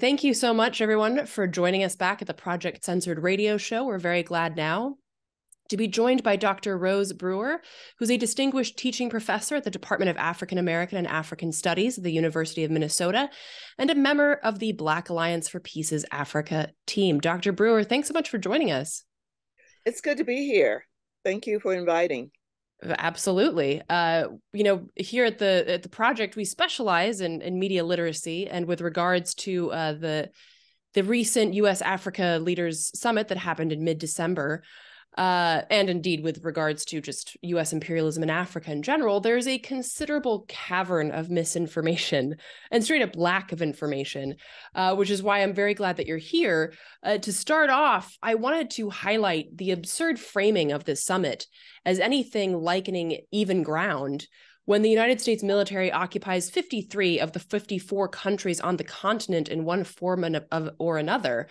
Thank you so much, everyone, for joining us back at the Project Censored radio show. We're very glad now to be joined by Dr. Rose Brewer, who's a distinguished teaching professor at the Department of African American and African Studies at the University of Minnesota and a member of the Black Alliance for Peace's Africa team. Dr. Brewer, thanks so much for joining us. It's good to be here. Thank you for inviting. Absolutely. Uh, you know, here at the at the project, we specialize in, in media literacy, and with regards to uh, the the recent U.S. Africa Leaders Summit that happened in mid December, uh, and indeed with regards to just US imperialism in Africa in general, there's a considerable cavern of misinformation and straight up lack of information, uh, which is why I'm very glad that you're here. Uh, to start off, I wanted to highlight the absurd framing of this summit as anything likening even ground when the United States military occupies 53 of the 54 countries on the continent in one form of, or another.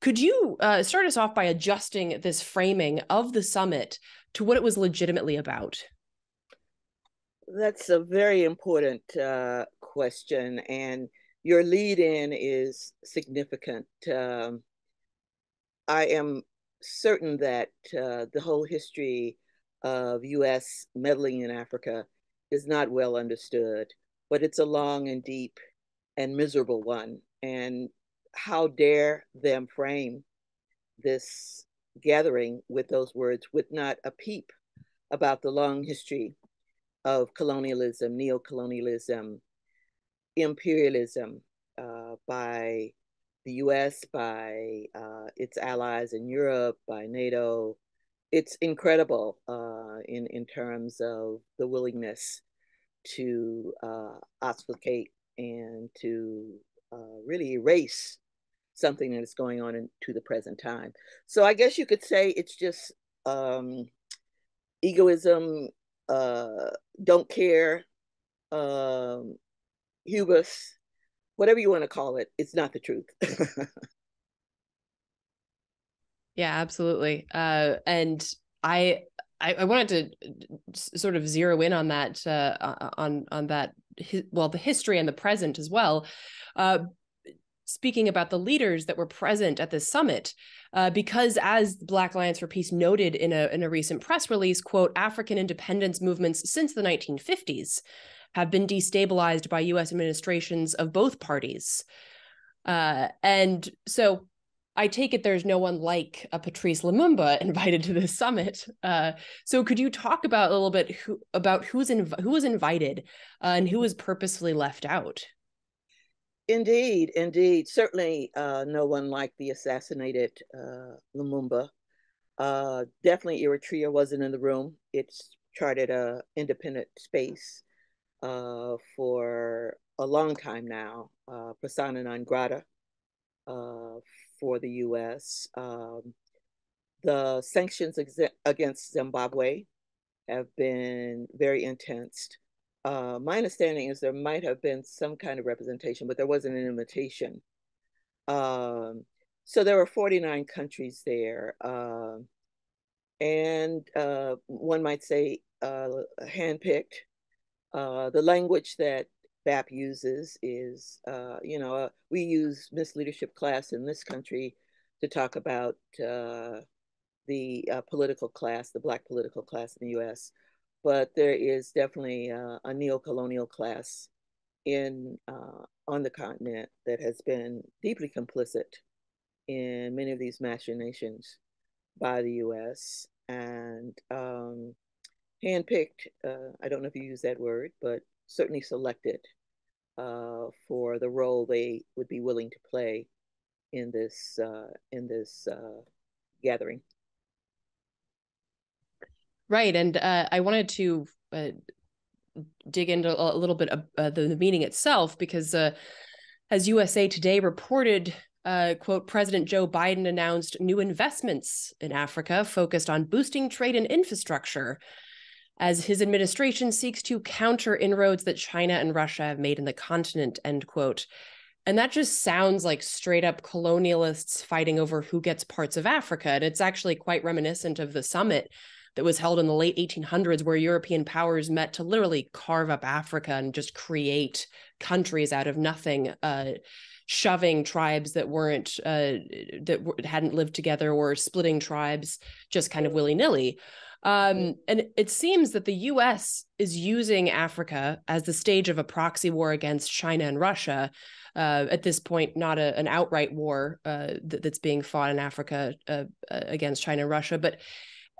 Could you uh, start us off by adjusting this framing of the summit to what it was legitimately about? That's a very important uh, question, and your lead in is significant. Um, I am certain that uh, the whole history of US meddling in Africa is not well understood, but it's a long and deep and miserable one. And how dare them frame this gathering with those words with not a peep about the long history of colonialism, neo-colonialism, imperialism uh, by the US, by uh, its allies in Europe, by NATO. It's incredible uh, in, in terms of the willingness to uh, obfuscate and to uh, really erase something that is going on into the present time. So I guess you could say it's just um, egoism, uh, don't care, um, hubris, whatever you want to call it. It's not the truth. yeah, absolutely. Uh, and I, I, I wanted to sort of zero in on that, uh, on on that, well, the history and the present as well, uh, speaking about the leaders that were present at this summit uh, because as black alliance for peace noted in a, in a recent press release quote african independence movements since the 1950s have been destabilized by us administrations of both parties uh, and so I take it there's no one like a Patrice Lumumba invited to this summit. Uh, so could you talk about a little bit who, about who's inv- who was invited uh, and who was purposefully left out? Indeed, indeed. Certainly, uh, no one like the assassinated uh, Lumumba. Uh, definitely, Eritrea wasn't in the room. It's charted a independent space uh, for a long time now. Uh, persona non grata uh, for the U.S. Um, the sanctions against Zimbabwe have been very intense. Uh, my understanding is there might have been some kind of representation, but there wasn't an invitation. Um, so there were 49 countries there. Uh, and uh, one might say uh, handpicked. Uh, the language that BAP uses is, uh, you know, we use misleadership class in this country to talk about the political class, the Black political class in the US but there is definitely uh, a neo-colonial class in uh, on the continent that has been deeply complicit in many of these machinations by the U.S. and um, handpicked. Uh, I don't know if you use that word, but certainly selected uh, for the role they would be willing to play in this uh, in this uh, gathering. Right. And uh, I wanted to uh, dig into a little bit of uh, the, the, meeting itself because, uh, as USA Today reported, uh, quote, President Joe Biden announced new investments in Africa focused on boosting trade and infrastructure as his administration seeks to counter inroads that China and Russia have made in the continent, end quote. And that just sounds like straight up colonialists fighting over who gets parts of Africa. And it's actually quite reminiscent of the summit that was held in the late 1800s where European powers met to literally carve up Africa and just create countries out of nothing. Uh, shoving tribes that weren't uh, that hadn't lived together or splitting tribes just kind of willy nilly. Um, and it seems that the U.S. is using Africa as the stage of a proxy war against China and Russia. Uh, at this point, not a, an outright war uh, th- that's being fought in Africa uh, uh against China and Russia, but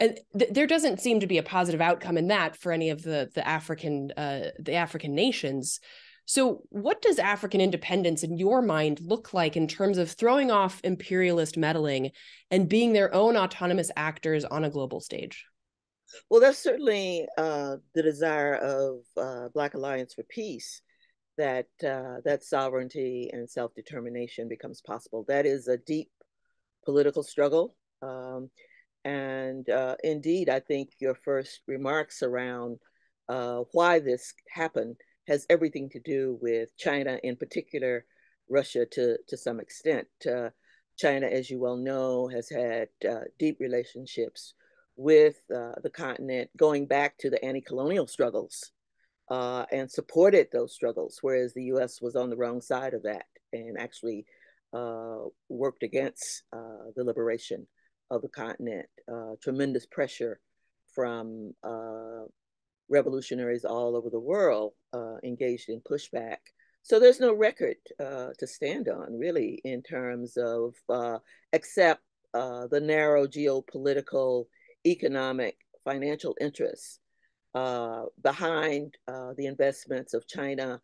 and th- there doesn't seem to be a positive outcome in that for any of the the African uh, the African nations. So, what does African independence in your mind look like in terms of throwing off imperialist meddling and being their own autonomous actors on a global stage? Well, that's certainly uh, the desire of uh, Black Alliance for Peace that uh, that sovereignty and self determination becomes possible. That is a deep political struggle. Um, and uh, indeed, I think your first remarks around uh, why this happened has everything to do with China, in particular, Russia to, to some extent. Uh, China, as you well know, has had uh, deep relationships with uh, the continent going back to the anti colonial struggles uh, and supported those struggles, whereas the US was on the wrong side of that and actually worked against the liberation of the continent. tremendous pressure from revolutionaries all over the world uh, engaged in pushback. So there's no record uh, to stand on, really, in terms of uh, except uh, the narrow geopolitical, economic, financial interests uh, behind uh, the investments of China.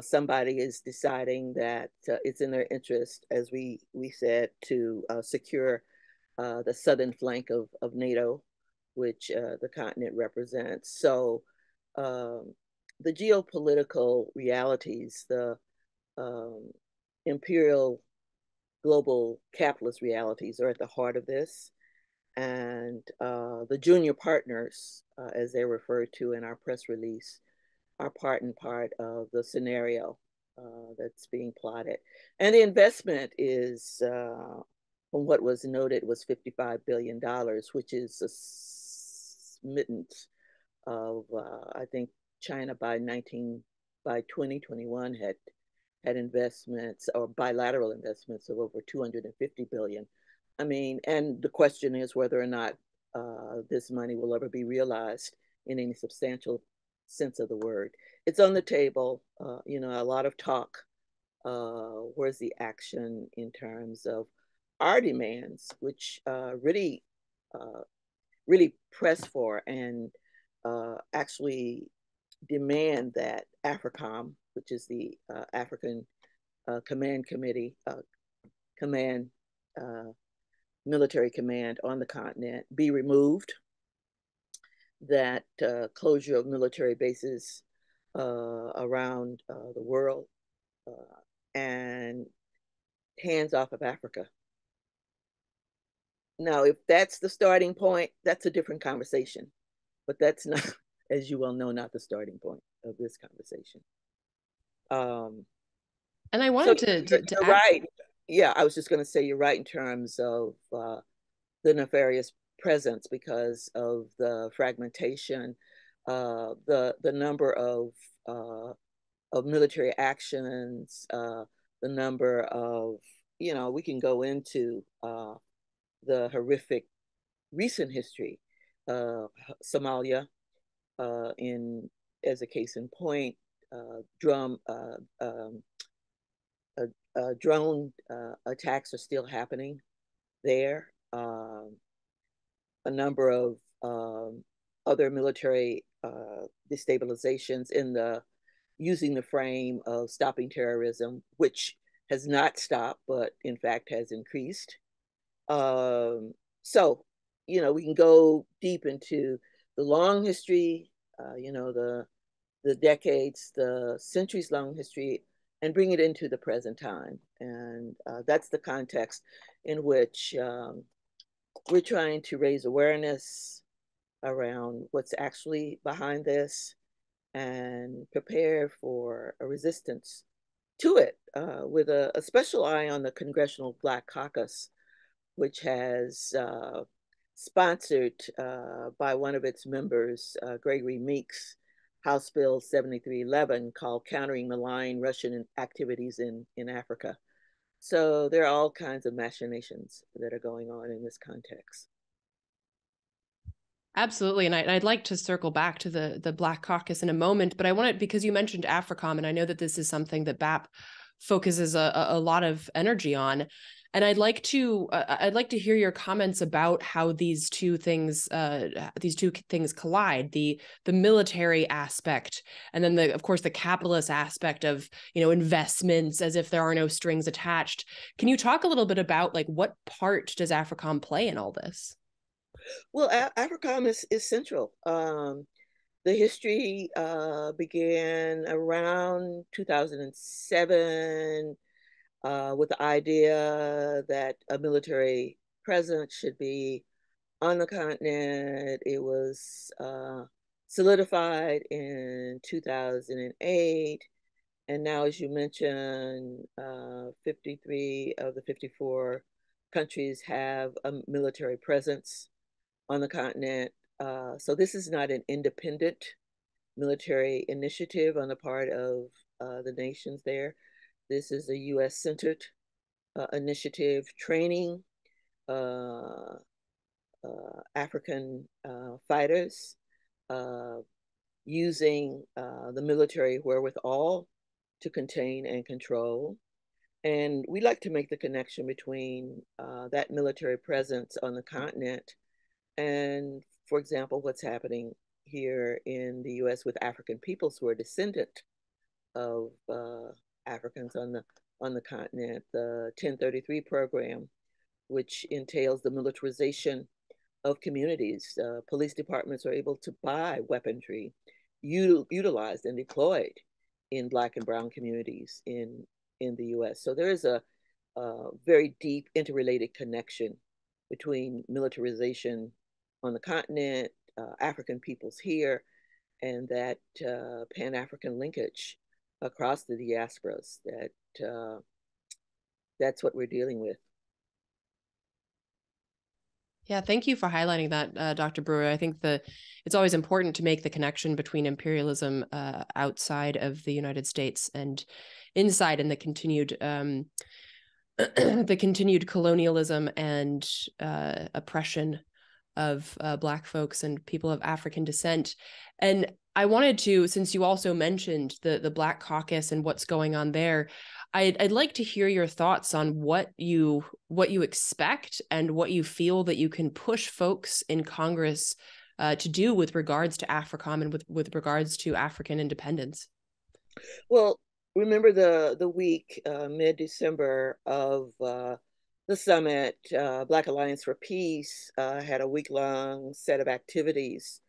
somebody is deciding that it's in their interest, as we we said, to secure the southern flank of, of NATO which uh, the continent represents. So um, the geopolitical realities, the um, imperial global capitalist realities are at the heart of this. And uh, the junior partners, uh, as they're referred to in our press release, are part and part of the scenario uh, that's being plotted. And the investment is, uh, from what was noted, was $55 billion, which is a mittens of uh, I think China by 19 by 2021 had had investments or bilateral investments of over 250 billion. I mean, and the question is whether or not uh, this money will ever be realized in any substantial sense of the word. It's on the table. Uh, you know, a lot of talk. Uh, where's the action in terms of our demands, which uh, really uh, really press for and uh, actually demand that AFRICOM, which is the uh, African uh, Command Committee, uh, command, military command on the continent, be removed, that closure of military bases around the world, and hands off of Africa. Now, if that's the starting point, that's a different conversation. But that's not, as you well know, not the starting point of this conversation. Um, and I wanted so to, to, to right. Yeah, I was just going to say you're right in terms of uh, the nefarious presence because of the fragmentation, uh, the the number of uh, of military actions, uh, the number of you know we can go into uh, the horrific recent history, uh, Somalia, uh, in as a case in point, uh, drum uh, um, drone uh, attacks are still happening there. Um, a number of um, other military uh, destabilizations in the using the frame of stopping terrorism, which has not stopped, but in fact has increased. Um, so, you know, we can go deep into the long history, uh, you know, the the decades, the centuries long history, and bring it into the present time. And uh, that's the context in which um, we're trying to raise awareness around what's actually behind this and prepare for a resistance to it uh, with a, a, special eye on the Congressional Black Caucus which has uh, sponsored uh, by one of its members, uh, Gregory Meeks, House Bill 7311 called Countering Malign Russian Activities in, in Africa. So there are all kinds of machinations that are going on in this context. Absolutely, and I, would like to circle back to the the Black Caucus in a moment, but I want it because you mentioned AFRICOM, and I know that this is something that BAP focuses a, a lot of energy on and I'd like to uh, I'd like to hear your comments about how these two things uh, these two things collide the the military aspect and then the of course the capitalist aspect of you know investments as if there are no strings attached. Can you talk a little bit about like what part does AFRICOM play in all this? Well, AFRICOM is is central. Um, the history uh, began around 2007 uh, with the idea that a military presence should be on the continent. It was uh, solidified in 2008. And now, as you mentioned, uh, 53 of the 54 countries have a military presence on the continent. Uh, so this is not an independent military initiative on the part of uh, the nations there. This is a U.S. centered uh, initiative training uh, uh, African uh, fighters uh, using the military wherewithal to contain and control. And we like to make the connection between that military presence on the continent and, for example, what's happening here in the US with African peoples who are descendant of uh, Africans on the on the continent, the 1033 program, which entails the militarization of communities. Uh, police departments are able to buy weaponry util- utilized and deployed in Black and Brown communities in, in the US. So there is a, a very deep interrelated connection between militarization on the continent, uh, African peoples here, and that uh, Pan African linkage across the diasporas that uh, that's what we're dealing with. Yeah, thank you for highlighting that, uh, Dr. Brewer. I think the it's always important to make the connection between imperialism uh, outside of the United States and inside, and the continued um, the continued colonialism and uh, oppression of uh, Black folks and people of African descent. And I wanted to, since you also mentioned the the Black Caucus and what's going on there, I'd I'd like to hear your thoughts on what you what you expect and what you feel that you can push folks in Congress uh, to do with regards to AFRICOM and with with regards to African independence. Well, remember the the week uh, mid December of uh, the summit, uh, Black Alliance for Peace uh, had a week long set of activities,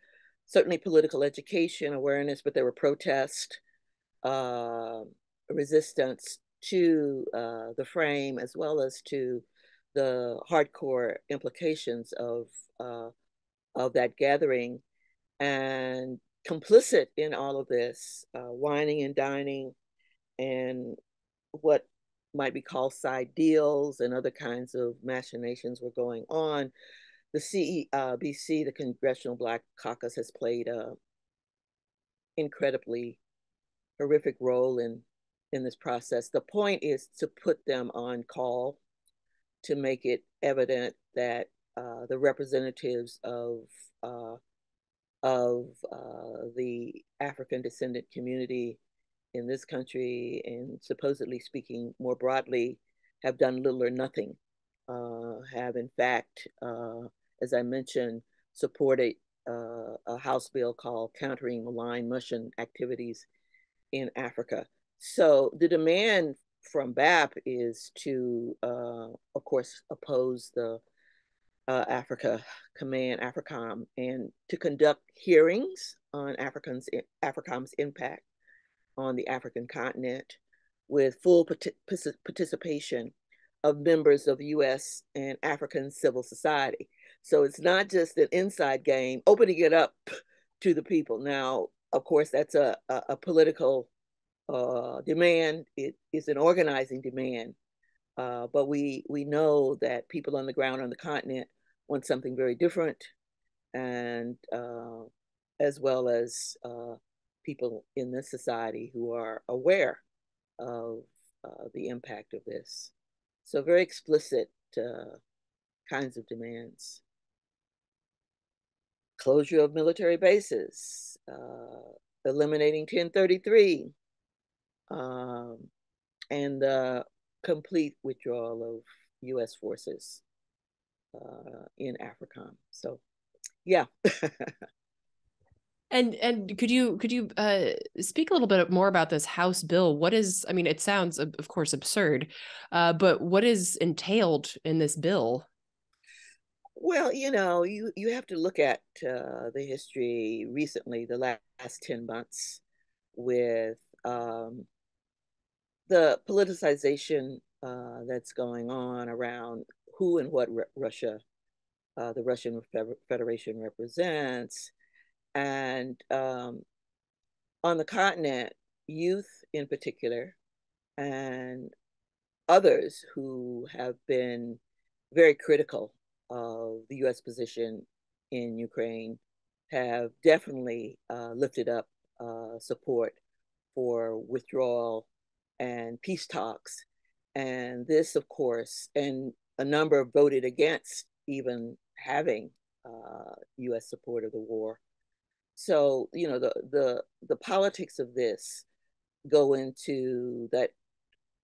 certainly political education, awareness, but there were protests, uh, resistance to uh, the frame, as well as to the hardcore implications of, uh, of that gathering. And complicit in all of this, uh, wining and dining, and what might be called side deals and other kinds of machinations were going on. The CBC, uh, the Congressional Black Caucus, has played a incredibly horrific role in in this process. The point is to put them on call to make it evident that uh, the representatives of uh, of uh, the African descendant community in this country and supposedly speaking more broadly have done little or nothing, uh, have in fact, uh, as I mentioned, supported uh, a House bill called Countering Malign Russian Activities in Africa. So the demand from BAP is to, uh, of course, oppose the uh, Africa Command, AFRICOM, and to conduct hearings on Africans, AFRICOM's impact on the African continent with full participation of members of US and African civil society. So it's not just an inside game, opening it up to the people. Now, of course, that's a, a, a political uh, demand. It is an organizing demand. Uh, but we, we know that people on the ground on the continent want something very different, and uh, as well as uh, people in this society who are aware of uh, the impact of this. So very explicit uh, kinds of demands. Closure of military bases, uh, eliminating 1033, um, and the complete withdrawal of U.S. forces uh, in AFRICOM. So, yeah. and and could you could you uh, speak a little bit more about this House bill? What is? I mean, it sounds of course absurd, uh, but what is entailed in this bill? Well, you know, you you have to look at uh, the history recently, the last, ten months, with um, the politicization uh, that's going on around who and what Russia, uh, the Russian Federation represents. And um, on the continent, youth in particular, and others who have been very critical of the US position in Ukraine have definitely uh, lifted up uh, support for withdrawal and peace talks. And this, of course, and a number voted against even having uh, U.S. support of the war. So you know the the the politics of this go into that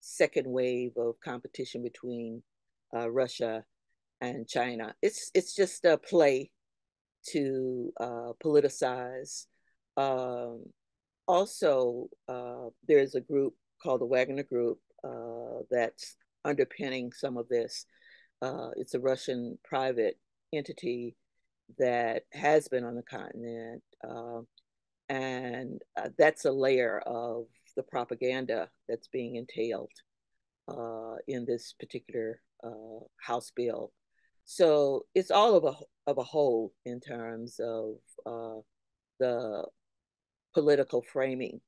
second wave of competition between uh, Russia and China. It's it's just a play to uh, politicize. Um, also, uh, there's a group called the Wagner Group uh, that's underpinning some of this. Uh, it's a Russian private entity that has been on the continent. Uh, and uh, that's a layer of the propaganda that's being entailed uh, in this particular uh, House bill. So it's all of a, of a whole in terms of uh, the political framing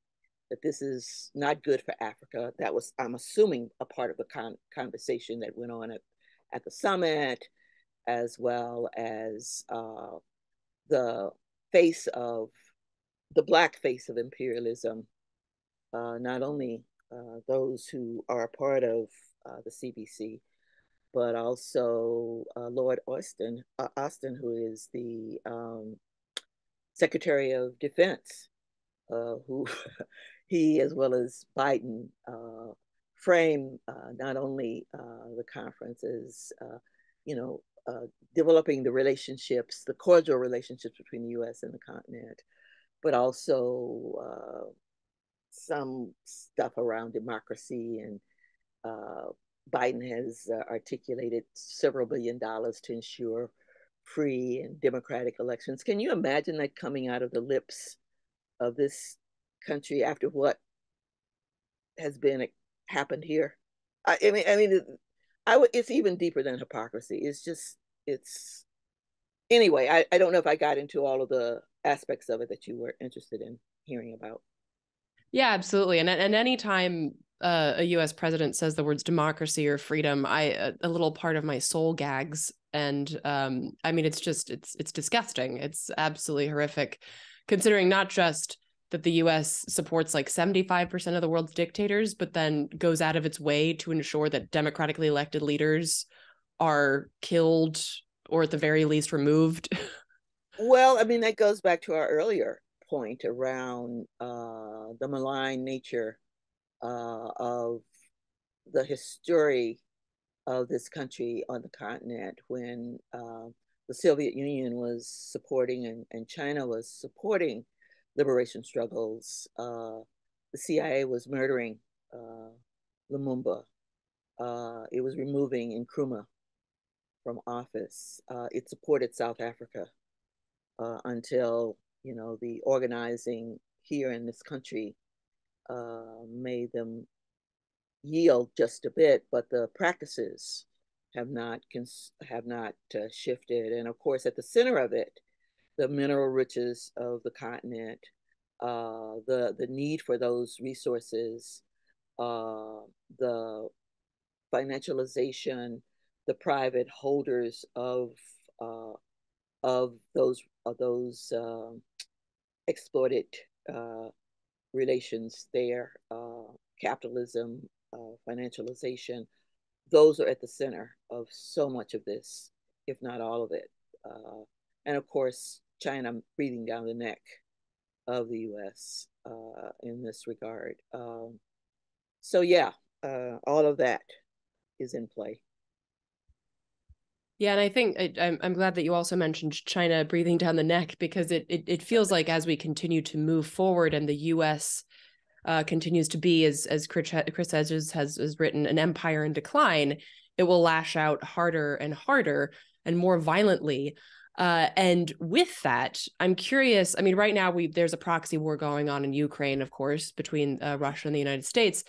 that this is not good for Africa. That was, I'm assuming, a part of the con- conversation that went on at at the summit, as well as uh, the face of the black face of imperialism, uh, not only uh, those who are part of uh, the CBC, but also uh, Lloyd Austin, uh, Austin, who is the um, Secretary of Defense, who he, as well as Biden, frame not only the conferences, you know, uh, developing the relationships, the cordial relationships between the U.S. and the continent, but also uh, some stuff around democracy. And uh, Biden has articulated several billion dollars to ensure free and democratic elections. Can you imagine that coming out of the lips of this country after what has been happened here. I, I mean, I mean, I would. It's even deeper than hypocrisy. It's just, it's. Anyway, I, I don't know if I got into all of the aspects of it that you were interested in hearing about. Yeah, absolutely. And and anytime uh, a U.S. president says the words democracy or freedom, I a, a little part of my soul gags, and um, I mean, it's just it's it's disgusting. It's absolutely horrific, considering not just that the US supports like 75% of the world's dictators, but then goes out of its way to ensure that democratically elected leaders are killed or at the very least removed. well, I mean, that goes back to our earlier point around uh, the malign nature uh, of the history of this country on the continent when uh, the Soviet Union was supporting and, and China was supporting liberation struggles. Uh, the CIA was murdering uh, Lumumba. Uh, it was removing Nkrumah from office. Uh, it supported South Africa uh, until you know the organizing here in this country uh, made them yield just a bit, but the practices have not have not shifted. And of course, at the center of it the mineral riches of the continent, uh, the the need for those resources, uh, the financialization, the private holders of uh, of those of those um, exploited uh, relations there, uh, capitalism, uh, financialization, those are at the center of so much of this, if not all of it. Uh, and of course, China breathing down the neck of the U.S. Uh, in this regard. Um, so yeah, uh, all of that is in play. Yeah, and I think I, am I'm glad that you also mentioned China breathing down the neck because it, it it feels like as we continue to move forward and the U.S. Uh, continues to be as as Chris, Chris Hedges has has written an empire in decline, it will lash out harder and harder and more violently. Uh, and with that, I'm curious. I mean, right now we there's a proxy war going on in Ukraine, of course, between uh, Russia and the United States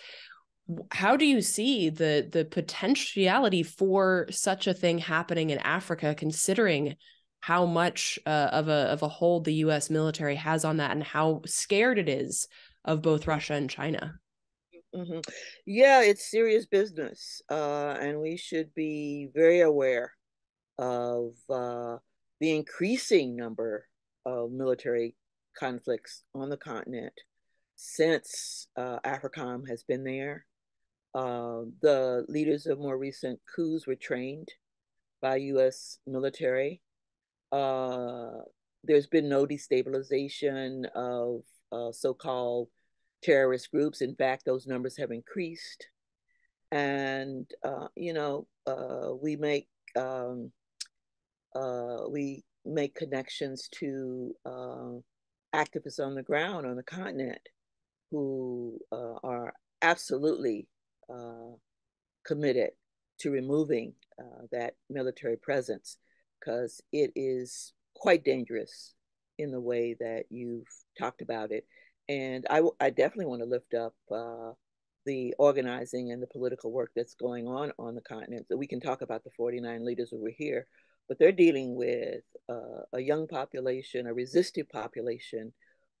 how do you see the the potentiality for such a thing happening in Africa, considering how much uh, of a of a hold the U.S. military has on that, and how scared it is of both Russia and China? Mm-hmm. Yeah, it's serious business, uh, and we should be very aware of uh, the increasing number of military conflicts on the continent since uh, AFRICOM has been there. Uh, the leaders of more recent coups were trained by U.S. military. Uh, there's been no destabilization of uh, so-called terrorist groups. In fact, those numbers have increased. And uh, you know, uh, we make um, we make connections to activists on the ground on the continent who are absolutely uh, committed to removing uh, that military presence because it is quite dangerous in the way that you've talked about it. And I, I definitely want to lift up uh, the organizing and the political work that's going on on the continent. So we can talk about the 49 leaders who were here, but they're dealing with uh, a young population, a resistive population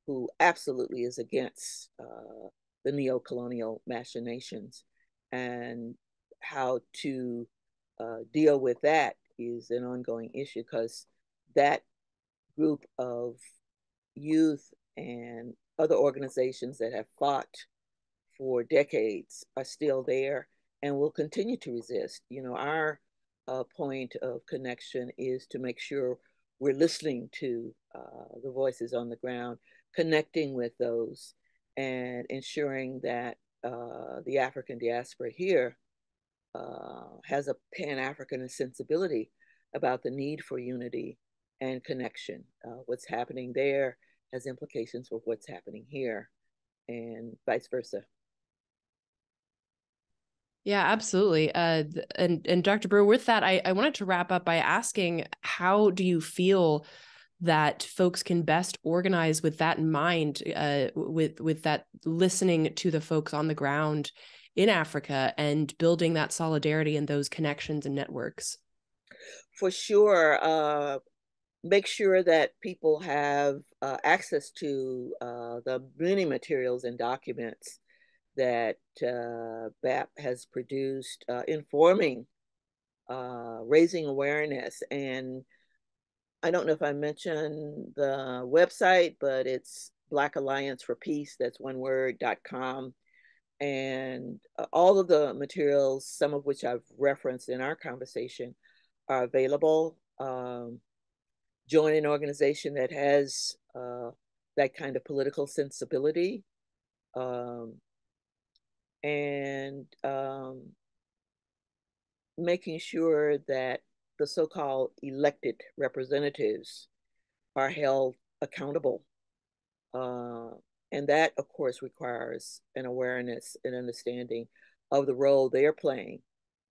who absolutely is against uh, the neo-colonial machinations and how to uh, deal with that is an ongoing issue because that group of youth and other organizations that have fought for decades are still there and will continue to resist. You know, our uh, point of connection is to make sure we're listening to uh, the voices on the ground, connecting with those, and ensuring that uh, the African diaspora here uh, has a Pan African sensibility about the need for unity and connection. Uh, what's happening there has implications for what's happening here, and vice versa. Yeah, absolutely. Uh, and and Dr. Brewer, with that, I, I wanted to wrap up by asking, how do you feel that folks can best organize with that in mind uh, with with that listening to the folks on the ground in Africa and building that solidarity and those connections and networks for sure uh, make sure that people have uh, access to uh, the many materials and documents that uh, BAP has produced uh, informing raising awareness and I don't know if I mentioned the website, but it's Black Alliance for Peace. That's one word.com. And uh, all of the materials, some of which I've referenced in our conversation, are available. Um, join an organization that has uh, that kind of political sensibility. Um, and um, making sure that the so-called elected representatives are held accountable. Uh, and that, of course, requires an awareness and understanding of the role they're playing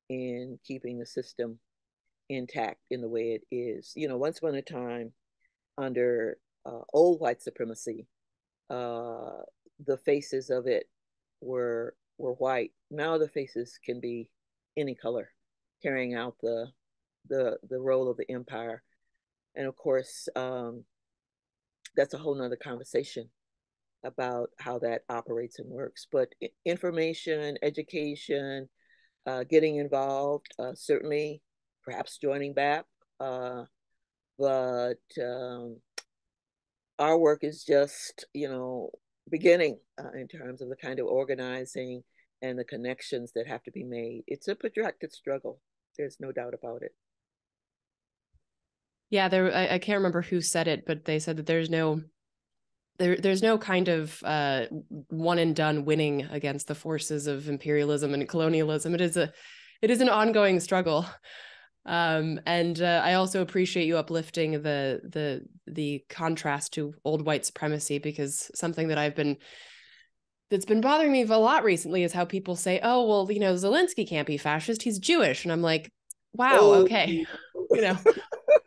in keeping the system intact in the way it is. You know, once upon a time, under uh, old white supremacy, uh, the faces of it were were white. Now the faces can be any color, carrying out the the the role of the empire and of course um, that's a whole nother conversation about how that operates and works but information education uh, getting involved uh, certainly perhaps joining BAP uh, but um, our work is just you know beginning uh, in terms of the kind of organizing and the connections that have to be made. It's a protracted struggle. There's no doubt about it. Yeah, there. I, I can't remember who said it, but they said that there's no there there's no kind of uh, one and done winning against the forces of imperialism and colonialism. It is a it is an ongoing struggle. Um, and uh, I also appreciate you uplifting the the the contrast to old white supremacy because something that I've been that's been bothering me a lot recently is how people say, "Oh, well, you know, Zelensky can't be fascist; he's Jewish," and I'm like, "Wow, oh. okay." you know,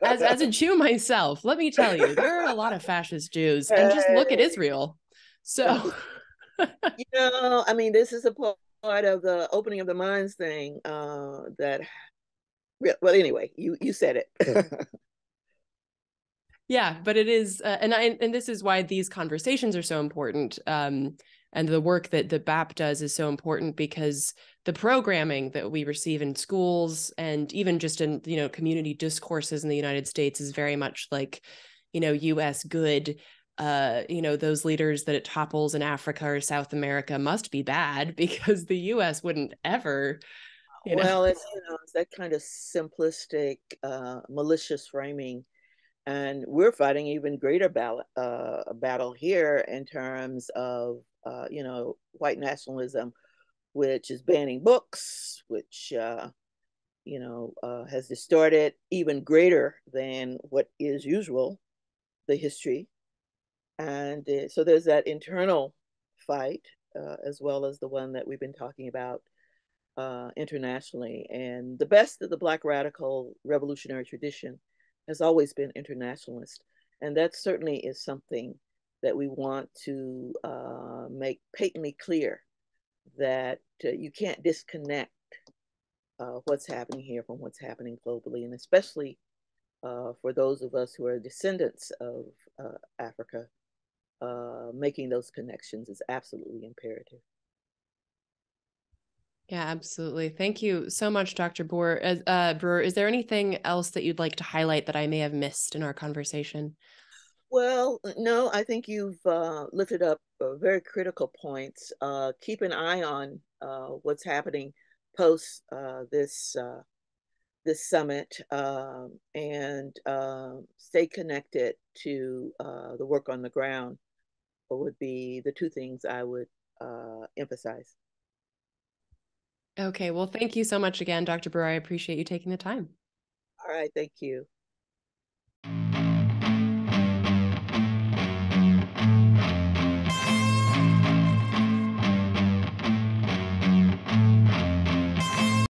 as as a Jew myself, let me tell you, there are a lot of fascist Jews, and just look at Israel. So, you know, I mean, this is a part of the opening of the minds thing uh, that. Well, anyway, you you said it. yeah, but it is, uh, and I and this is why these conversations are so important. Um, and the work that the BAP does is so important because the programming that we receive in schools and even just in you know community discourses in the United States is very much like you know US good uh you know those leaders that it topples in Africa or South America must be bad because the US wouldn't ever you know? well it's you know that kind of simplistic uh malicious framing and we're fighting even greater battle uh, battle here in terms of uh, you know white nationalism which is banning books, which uh, you know uh, has distorted even greater than what is usual the history, and uh, so there's that internal fight as well as the one that we've been talking about uh, internationally. And the best of the Black radical revolutionary tradition has always been internationalist, and that certainly is something that we want to uh, make patently clear that uh, you can't disconnect uh, what's happening here from what's happening globally, and especially uh, for those of us who are descendants of uh, Africa, making those connections is absolutely imperative. Yeah, absolutely. Thank you so much, Dr. Brewer. Uh, Brewer, is there anything else that you'd like to highlight that I may have missed in our conversation? Well, no, I think you've uh, lifted up uh, very critical points. Uh, keep an eye on uh, what's happening post uh, this uh, this summit, um, and stay connected to the work on the ground. Would be the two things I would emphasize. Okay, well, thank you so much again, Dr. Brewer. I appreciate you taking the time. All right, thank you.